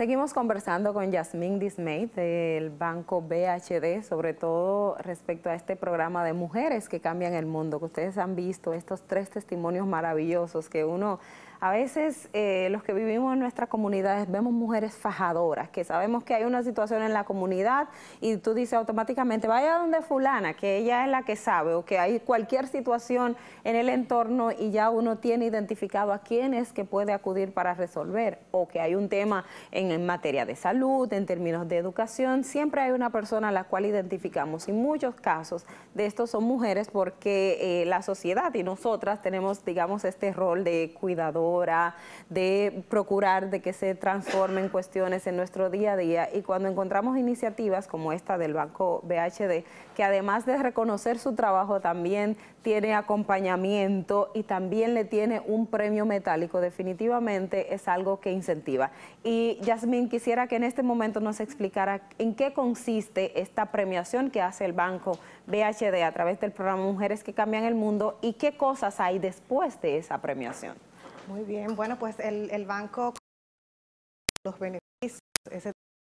Seguimos conversando con Yasmín Dismay del Banco BHD, sobre todo respecto a este programa de mujeres que cambian el mundo, que ustedes han visto estos tres testimonios maravillosos que uno a veces eh, los que vivimos nuestras comunidades vemos mujeres fajadoras, que sabemos que hay una situación en la comunidad y tú dices automáticamente, vaya donde fulana, que ella es la que sabe, o que hay cualquier situación en el entorno y ya uno tiene identificado a quién es que puede acudir para resolver, o que hay un tema en, materia de salud, en términos de educación, siempre hay una persona a la cual identificamos. Y muchos casos de estos son mujeres porque eh, la sociedad y nosotras tenemos, digamos, este rol de cuidador de procurar de que se transformen cuestiones en nuestro día a día. Y cuando encontramos iniciativas como esta del Banco BHD, que además de reconocer su trabajo, también tiene acompañamiento y también le tiene un premio metálico, definitivamente es algo que incentiva. Y Yasmín, quisiera que en este momento nos explicara en qué consiste esta premiación que hace el Banco BHD a través del programa Mujeres que Cambian el Mundo y qué cosas hay después de esa premiación. Muy bien, bueno, pues el, banco, los beneficios, ese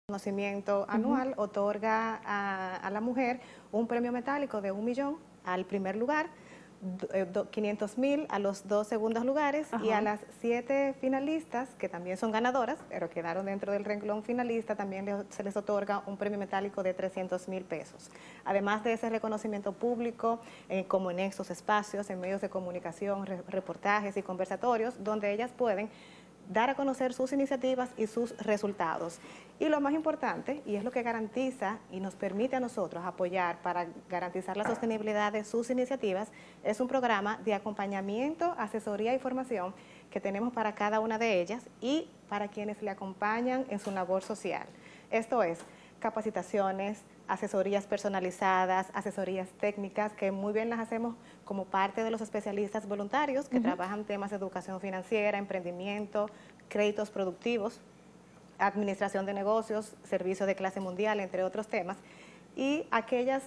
conocimiento anual, otorga a, la mujer un premio metálico de un millón al primer lugar, 500 eh, mil a los dos segundos lugares y a las siete finalistas, que también son ganadoras, pero quedaron dentro del renglón finalista, también se les otorga un premio metálico de 300 mil pesos. Además de ese reconocimiento público, eh, como en estos espacios, en medios de comunicación, reportajes y conversatorios, donde ellas pueden dar a conocer sus iniciativas y sus resultados. Y lo más importante, y es lo que garantiza y nos permite a nosotros apoyar para garantizar la sostenibilidad de sus iniciativas, es un programa de acompañamiento, asesoría y formación que tenemos para cada una de ellas y para quienes le acompañan en su labor social. Esto es capacitaciones, asesorías personalizadas, asesorías técnicas, que muy bien las hacemos como parte de los especialistas voluntarios que trabajan temas de educación financiera, emprendimiento, créditos productivos, administración de negocios, servicio de clase mundial, entre otros temas, y aquellas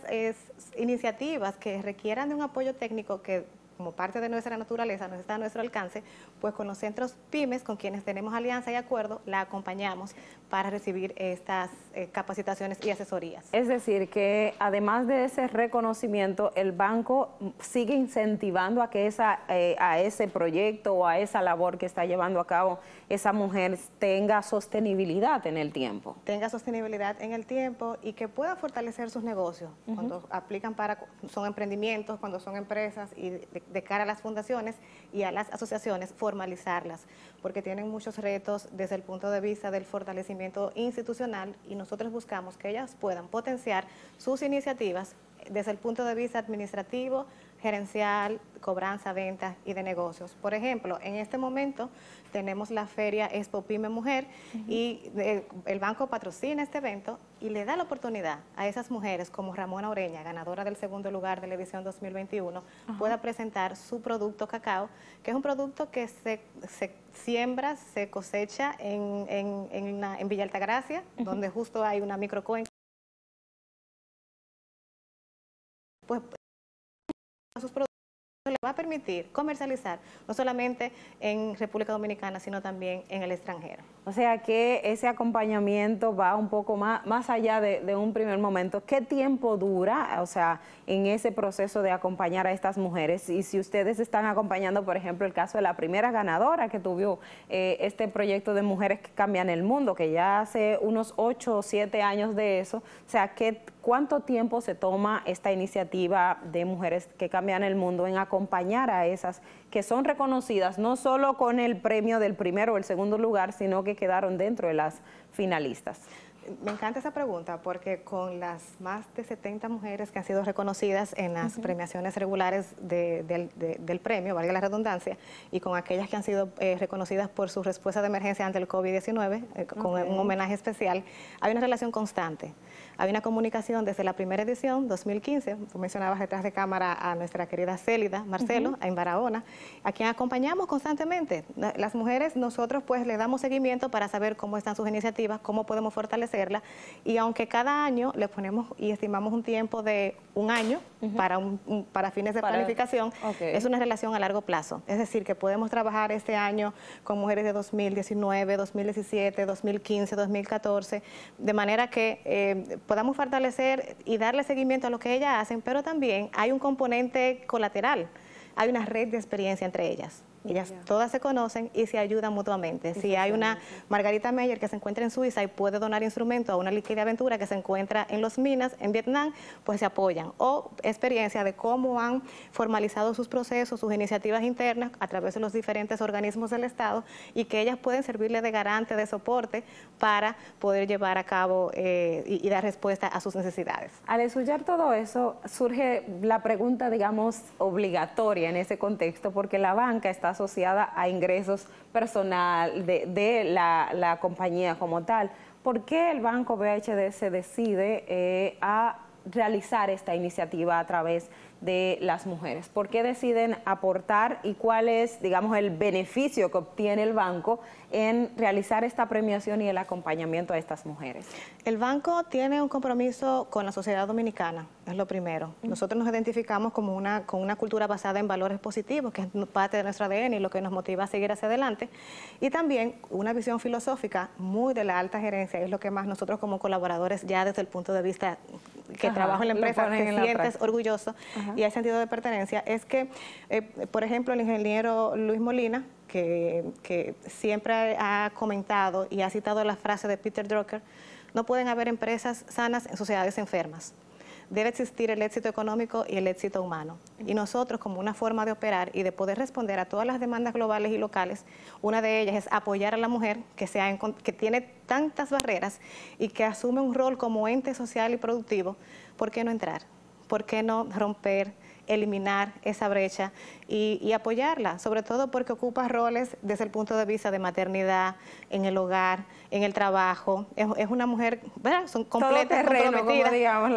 iniciativas que requieran de un apoyo técnico que como parte de nuestra naturaleza, no está a nuestro alcance, pues con los centros pymes, con quienes tenemos alianza y acuerdo, la acompañamos para recibir estas eh, capacitaciones y asesorías. Es decir, que además de ese reconocimiento, el banco sigue incentivando a que esa, eh, a ese proyecto o a esa labor que está llevando a cabo esa mujer tenga sostenibilidad en el tiempo. Tenga sostenibilidad en el tiempo y que pueda fortalecer sus negocios. Cuando aplican para, son emprendimientos, cuando son empresas y de cara a las fundaciones y a las asociaciones, formalizarlas, porque tienen muchos retos desde el punto de vista del fortalecimiento institucional y nosotros buscamos que ellas puedan potenciar sus iniciativas desde el punto de vista administrativo, gerencial, cobranza, venta y de negocios. Por ejemplo, en este momento tenemos la feria Expo Pyme Mujer y el banco patrocina este evento y le da la oportunidad a esas mujeres como Ramona Oreña, ganadora del segundo lugar de la edición 2021, pueda presentar su producto cacao, que es un producto que se, siembra, se cosecha en, en, Villa Altagracia, donde justo hay una microcuenca. Pues sus productos le va a permitir comercializar no solamente en República Dominicana, sino también en el extranjero. O sea que ese acompañamiento va un poco más, más allá de, un primer momento. ¿Qué tiempo dura, o sea, en ese proceso de acompañar a estas mujeres? Y si ustedes están acompañando, por ejemplo, el caso de la primera ganadora que tuvo eh, este proyecto de Mujeres que Cambian el Mundo, que ya hace unos ocho o siete años de eso, o sea, ¿qué, ¿cuánto tiempo se toma esta iniciativa de Mujeres que Cambian el Mundo en acompañar a esas que son reconocidas no solo con el premio del primero o el segundo lugar, sino que quedaron dentro de las finalistas. Me encanta esa pregunta porque con las más de 70 mujeres que han sido reconocidas en las premiaciones regulares del premio, valga la redundancia, y con aquellas que han sido eh, reconocidas por su respuesta de emergencia ante el COVID-19, eh, con un homenaje especial, hay una relación constante. Hay una comunicación desde la primera edición, 2015, tú mencionabas detrás de cámara a nuestra querida Célida Marcelo, en Barahona, a quien acompañamos constantemente. Las mujeres, nosotros pues le damos seguimiento para saber cómo están sus iniciativas, cómo podemos fortalecer hacerla y aunque cada año le ponemos y estimamos un tiempo de un año para, para fines de planificación, es una relación a largo plazo. Es decir, que podemos trabajar este año con mujeres de 2019, 2017, 2015, 2014, de manera que eh, podamos fortalecer y darle seguimiento a lo que ellas hacen, pero también hay un componente colateral, hay una red de experiencia entre ellas. Ellas todas se conocen y se ayudan mutuamente. Si hay una Margarita Meyer que se encuentra en Suiza y puede donar instrumento a una liquida aventura que se encuentra en los Minas, en Vietnam, pues se apoyan. O experiencia de cómo han formalizado sus procesos, sus iniciativas internas a través de los diferentes organismos del Estado y que ellas pueden servirle de garante, de soporte para poder llevar a cabo eh, y, dar respuesta a sus necesidades. Al escuchar todo eso, surge la pregunta, digamos, obligatoria en ese contexto, porque la banca está asociada a ingresos personal de, la, compañía como tal. ¿Por qué el banco BHD se decide eh, a realizar esta iniciativa a través de las mujeres? ¿Por qué deciden aportar y cuál es, digamos, el beneficio que obtiene el banco en realizar esta premiación y el acompañamiento a estas mujeres? El banco tiene un compromiso con la sociedad dominicana, es lo primero. Nosotros nos identificamos como una, con una cultura basada en valores positivos, que es parte de nuestro ADN y lo que nos motiva a seguir hacia adelante. Y también una visión filosófica muy de la alta gerencia, es lo que más nosotros como colaboradores ya desde el punto de vista que trabajo en la empresa, te sientes orgulloso y hay sentido de pertenencia, es que, eh, por ejemplo, el ingeniero Luis Molina, que, siempre ha comentado y ha citado la frase de Peter Drucker, no pueden haber empresas sanas en sociedades enfermas. Debe existir el éxito económico y el éxito humano. Y nosotros, como una forma de operar y de poder responder a todas las demandas globales y locales, una de ellas es apoyar a la mujer que, tiene tantas barreras y que asume un rol como ente social y productivo. ¿Por qué no entrar? ¿Por qué no romper? eliminar esa brecha y, apoyarla, sobre todo porque ocupa roles desde el punto de vista de maternidad, en el hogar, en el trabajo. Es, una mujer, ¿verdad? Son completas, todo terreno, como digamos,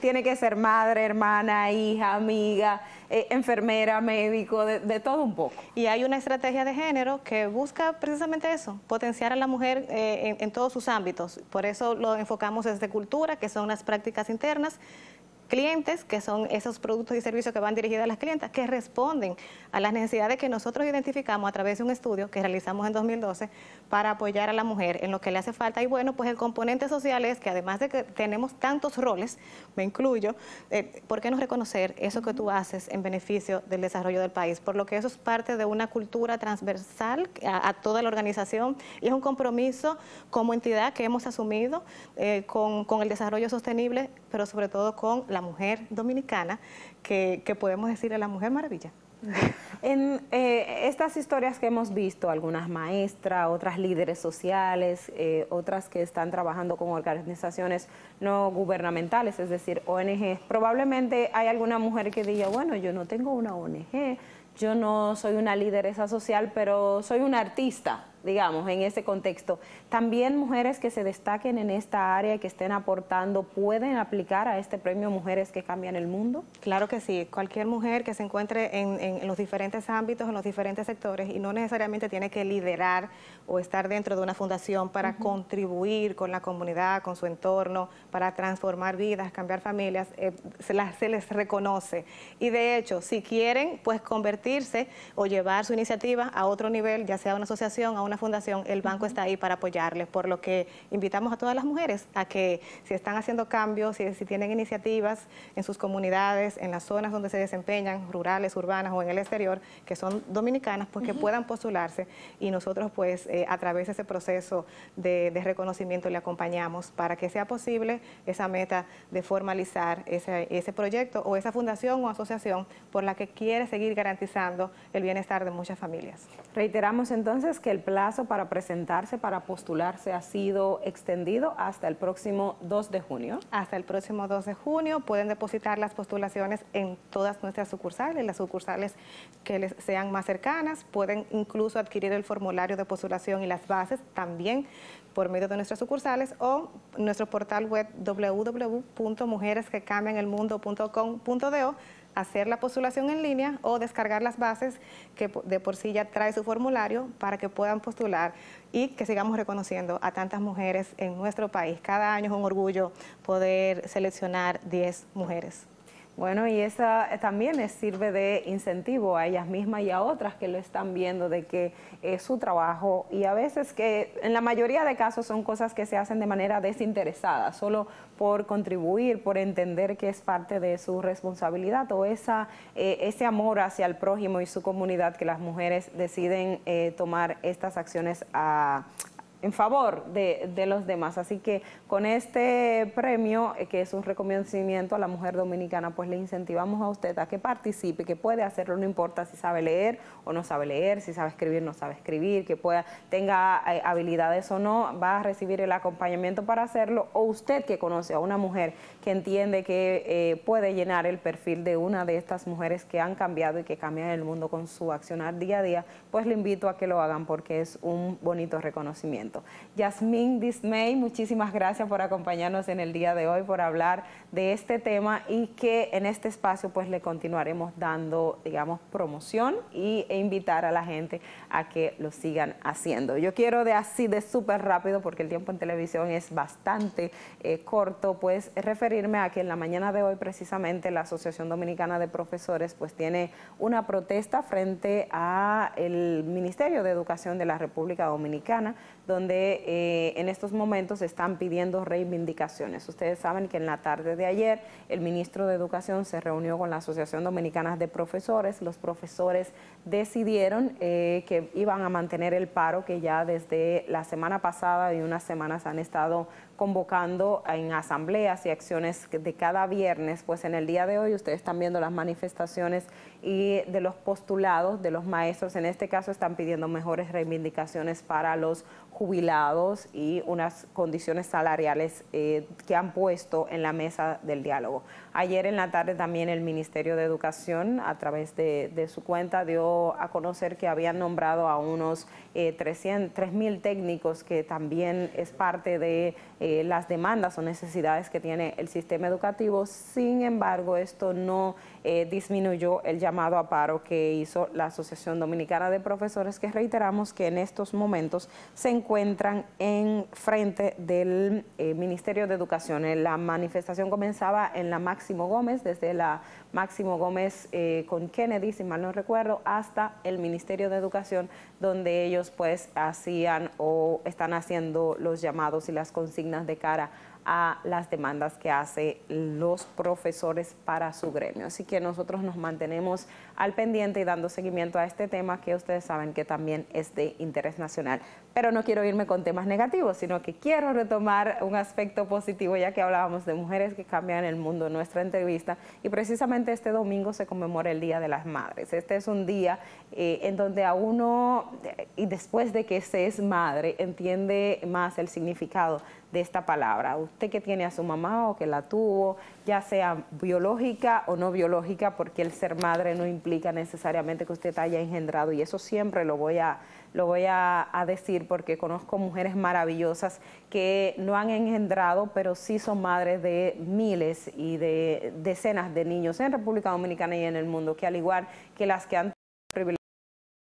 tiene que ser madre, hermana, hija, amiga, eh, enfermera, médico, de, todo un poco. Y hay una estrategia de género que busca precisamente eso, potenciar a la mujer eh, en, en todos sus ámbitos. Por eso lo enfocamos desde cultura, que son las prácticas internas, clientes, que son esos productos y servicios que van dirigidos a las clientas, que responden a las necesidades que nosotros identificamos a través de un estudio que realizamos en 2012 para apoyar a la mujer en lo que le hace falta. Y bueno, pues el componente social es que además de que tenemos tantos roles, me incluyo, eh, ¿por qué no reconocer eso que tú haces en beneficio del desarrollo del país? Por lo que eso es parte de una cultura transversal a, toda la organización y es un compromiso como entidad que hemos asumido eh, con, con el desarrollo sostenible, pero sobre todo con la mujer dominicana, que, podemos decir a la mujer maravilla. En eh, estas historias que hemos visto, algunas maestras, otras líderes sociales, eh, otras que están trabajando con organizaciones no gubernamentales, es decir, ONG, probablemente hay alguna mujer que diga, bueno, yo no tengo una ONG, yo no soy una lideresa social, pero soy una artista digamos, en ese contexto. También mujeres que se destaquen en esta área y que estén aportando, ¿pueden aplicar a este premio Mujeres que Cambian el Mundo? Claro que sí. Cualquier mujer que se encuentre en, los diferentes ámbitos, en los diferentes sectores, y no necesariamente tiene que liderar o estar dentro de una fundación para contribuir con la comunidad, con su entorno, para transformar vidas, cambiar familias, eh, se, se les reconoce. Y de hecho, si quieren, pues convertirse o llevar su iniciativa a otro nivel, ya sea una asociación, a una fundación, el banco está ahí para apoyarles, por lo que invitamos a todas las mujeres a que si están haciendo cambios, si, si tienen iniciativas en sus comunidades, en las zonas donde se desempeñan, rurales, urbanas o en el exterior, que son dominicanas, pues que puedan postularse y nosotros pues eh, a través de ese proceso de, reconocimiento le acompañamos para que sea posible esa meta de formalizar ese, ese proyecto o esa fundación o asociación por la que quiere seguir garantizando el bienestar de muchas familias. Reiteramos entonces que el plan plazo para presentarse, para postularse ha sido extendido hasta el próximo 2 de junio. Hasta el próximo 2 de junio pueden depositar las postulaciones en todas nuestras sucursales, las sucursales que les sean más cercanas, pueden incluso adquirir el formulario de postulación y las bases también por medio de nuestras sucursales o nuestro portal web www.mujeresquecambianelmundo.com.do hacer la postulación en línea o descargar las bases que de por sí ya trae su formulario para que puedan postular y que sigamos reconociendo a tantas mujeres en nuestro país. Cada año es un orgullo poder seleccionar 10 mujeres. Bueno, y esa eh, también les sirve de incentivo a ellas mismas y a otras que lo están viendo de que es su trabajo. Y a veces que en la mayoría de casos son cosas que se hacen de manera desinteresada, solo por contribuir, por entender que es parte de su responsabilidad o esa, eh, ese amor hacia el prójimo y su comunidad que las mujeres deciden eh, tomar estas acciones a, en favor de, los demás. Así que con este premio, eh, que es un reconocimiento a la mujer dominicana, pues le incentivamos a usted a que participe, que puede hacerlo, no importa si sabe leer o no sabe leer, si sabe escribir o no sabe escribir, que pueda, tenga eh, habilidades o no, va a recibir el acompañamiento para hacerlo, o usted que conoce a una mujer que entiende que eh, puede llenar el perfil de una de estas mujeres que han cambiado y que cambian el mundo con su accionar día a día, pues le invito a que lo hagan porque es un bonito reconocimiento. Yasmín Dismay, muchísimas gracias por acompañarnos en el día de hoy, por hablar de este tema y que en este espacio pues le continuaremos dando, digamos, promoción y, e invitar a la gente a que lo sigan haciendo. Yo quiero de así, de súper rápido, porque el tiempo en televisión es bastante eh, corto, pues referirme a que en la mañana de hoy precisamente la Asociación Dominicana de Profesores pues tiene una protesta frente a el Ministerio de Educación de la República Dominicana, donde eh, en estos momentos están pidiendo reivindicaciones. Ustedes saben que en la tarde de ayer el ministro de Educación se reunió con la Asociación Dominicana de Profesores. Los profesores decidieron eh, que iban a mantener el paro que ya desde la semana pasada y unas semanas han estado convocando en asambleas y acciones de cada viernes, pues en el día de hoy ustedes están viendo las manifestaciones y de los postulados de los maestros, en este caso están pidiendo mejores reivindicaciones para los jubilados y unas condiciones salariales eh, que han puesto en la mesa del diálogo. Ayer en la tarde también el Ministerio de Educación, a través de, su cuenta, dio a conocer que habían nombrado a unos eh, 3.000 técnicos, que también es parte de eh, las demandas o necesidades que tiene el sistema educativo. Sin embargo, esto no eh, disminuyó el llamado a paro que hizo la Asociación Dominicana de Profesores, que reiteramos que en estos momentos se encuentran en frente del eh, Ministerio de Educación. La manifestación comenzaba en la Máximo Gómez, desde la Máximo Gómez eh, con Kennedy, si mal no recuerdo, hasta el Ministerio de Educación, donde ellos pues hacían o están haciendo los llamados y las consignas de cara a las demandas que hace los profesores para su gremio. Así que nosotros nos mantenemos al pendiente y dando seguimiento a este tema que ustedes saben que también es de interés nacional. Pero no quiero irme con temas negativos, sino que quiero retomar un aspecto positivo, ya que hablábamos de mujeres que cambian el mundo en nuestra entrevista. Y precisamente este domingo se conmemora el Día de las Madres. Este es un día eh, en donde a uno, y después de que se es madre, entiende más el significado de esta palabra. Usted que tiene a su mamá o que la tuvo, ya sea biológica o no biológica, porque el ser madre no implica necesariamente que usted haya engendrado y eso siempre lo voy a lo voy a, decir porque conozco mujeres maravillosas que no han engendrado, pero sí son madres de miles y de decenas de niños en República Dominicana y en el mundo, que al igual que las que han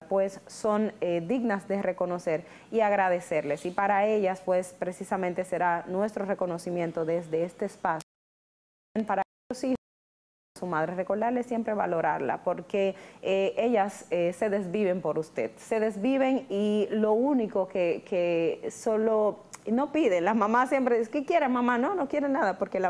pues son eh, dignas de reconocer y agradecerles. Y para ellas, pues precisamente será nuestro reconocimiento desde este espacio para los hijos su madre, recordarle siempre valorarla, porque eh, ellas eh, se desviven por usted, se desviven y lo único que, solo no piden, las mamás siempre dicen, ¿qué quiere mamá? No, no quiere nada, porque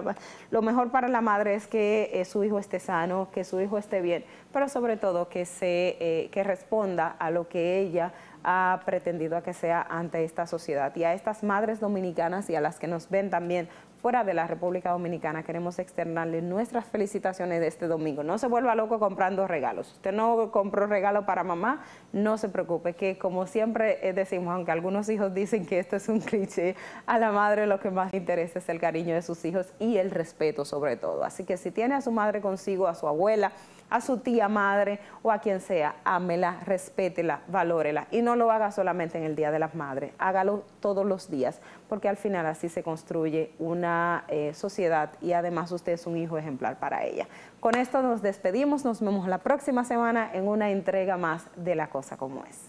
lo mejor para la madre es que eh, su hijo esté sano, que su hijo esté bien, pero sobre todo que, se, que responda a lo que ella ha pretendido a que sea ante esta sociedad. Y a estas madres dominicanas y a las que nos ven también fuera de la República Dominicana, queremos externarle nuestras felicitaciones de este domingo. No se vuelva loco comprando regalos. Usted no compró regalo para mamá, no se preocupe, que como siempre eh, decimos, aunque algunos hijos dicen que esto es un cliché, a la madre lo que más le interesa es el cariño de sus hijos y el respeto sobre todo. Así que si tiene a su madre consigo, a su abuela, a su tía madre o a quien sea, ámela, respétela, valórela y no lo haga solamente en el Día de las Madres, hágalo todos los días, porque al final así se construye una eh, sociedad y además usted es un hijo ejemplar para ella. Con esto nos despedimos, nos vemos la próxima semana en una entrega más de La Cosa Como Es.